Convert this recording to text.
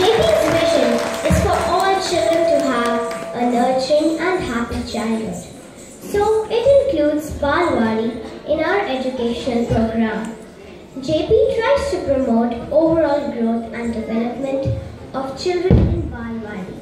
JP's vision is for all children to have a nurturing and happy childhood. So it includes Balwari in our educational program. JP tries to promote overall growth and development of children in Balwari.